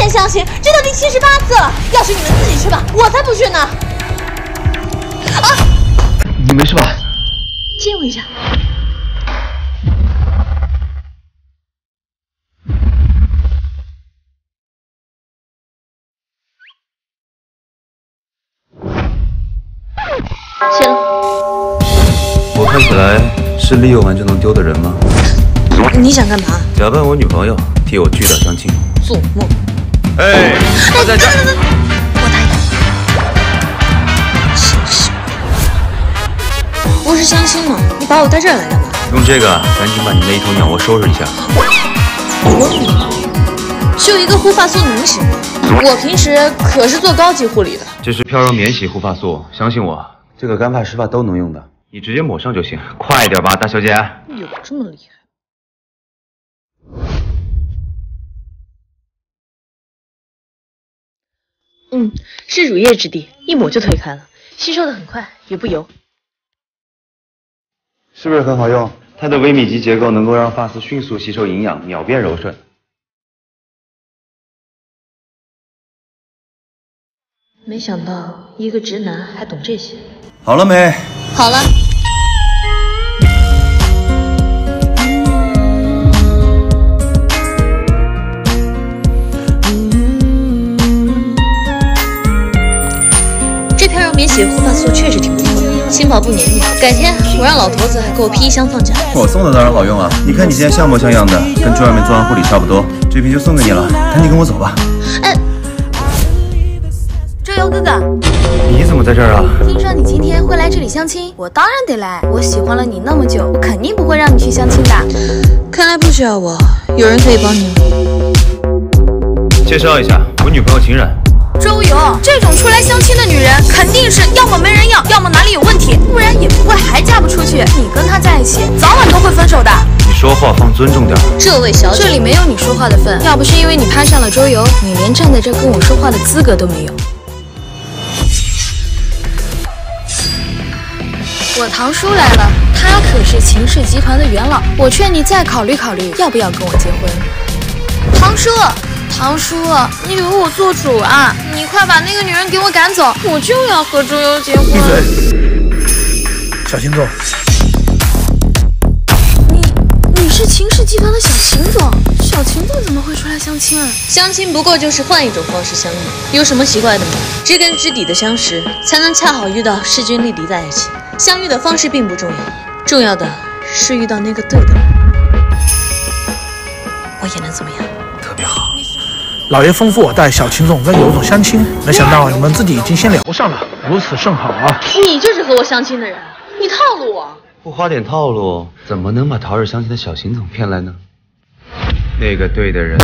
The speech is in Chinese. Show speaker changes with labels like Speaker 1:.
Speaker 1: 天相亲，这都第七十八次了。要是你们自己去吧，我才不去呢。啊，
Speaker 2: 你没事吧？
Speaker 1: 借我一下。谢了。
Speaker 2: 我看起来是利用完就能丢的人吗？
Speaker 1: 你想干嘛？
Speaker 2: 假扮我女朋友，替我拒掉相亲。
Speaker 1: 做梦！
Speaker 2: 哎，我在这儿。
Speaker 1: 我答应。真是。不是相亲吗？你把我带这儿来干嘛？
Speaker 2: 用这个，赶紧把你那一头鸟窝收拾一下。
Speaker 1: 我就一个护发素能行吗？我平时可是做高级护理的。
Speaker 2: 这是飘柔免洗护发素，相信我，这个干发湿发都能用的，你直接抹上就行。快点吧，大小姐。
Speaker 1: 有这么厉害？嗯，是乳液质地，一抹就推开了，吸收的很快，也不油。
Speaker 2: 是不是很好用？它的微米级结构能够让发丝迅速吸收营养，秒变柔顺。
Speaker 1: 没想到一个直男还懂这些。
Speaker 2: 好了没？
Speaker 1: 好了。免洗护发素确实挺不错的，轻薄不粘腻。改天我让老头子给我批一箱放家。
Speaker 2: 我送的当然好用啊！你看你现在像模像样的，跟去外面做完护理差不多。这瓶就送给你了，赶紧跟我走吧。
Speaker 1: 哎，周游哥哥，
Speaker 2: 你怎么在这儿啊？
Speaker 3: 听说你今天会来这里相亲，我当然得来。我喜欢了你那么久，我肯定不会让你去相亲的。
Speaker 1: 看来不需要我，有人可以帮你了。
Speaker 2: 介绍一下，我女朋友秦冉。
Speaker 3: 周游，这种出来相亲的女人，肯定是要么没人要，要么哪里有问题，不然也不会还嫁不出去。你跟他在一起，早晚都会分手的。
Speaker 2: 你说话放尊重点。
Speaker 1: 这位小姐，
Speaker 3: 这里没有你说话的份。要不是因为你攀上了周游，你连站在这跟我说话的资格都没有。我堂叔来了，他可是秦氏集团的元老，我劝你再考虑考虑，要不要跟我结婚。堂叔，堂叔，你为我做主啊！你快把那个女人给我赶走，我就要和周游结婚。
Speaker 4: 闭嘴，小秦总。
Speaker 3: 你你是秦氏集团的小秦总？小秦总怎么会出来相亲啊？
Speaker 1: 相亲不过就是换一种方式相遇，有什么奇怪的吗？知根知底的相识，才能恰好遇到势均力敌的爱情。相遇的方式并不重要，重要的是遇到那个对的人。我也能怎么样？
Speaker 4: 老爷吩咐我带小秦总跟尤总相亲，没想到你们自己已经先聊上了，如此甚好啊！
Speaker 1: 你就是和我相亲的人，你套路我。
Speaker 2: 不花点套路，怎么能把桃儿相亲的小秦总骗来呢？那个对的人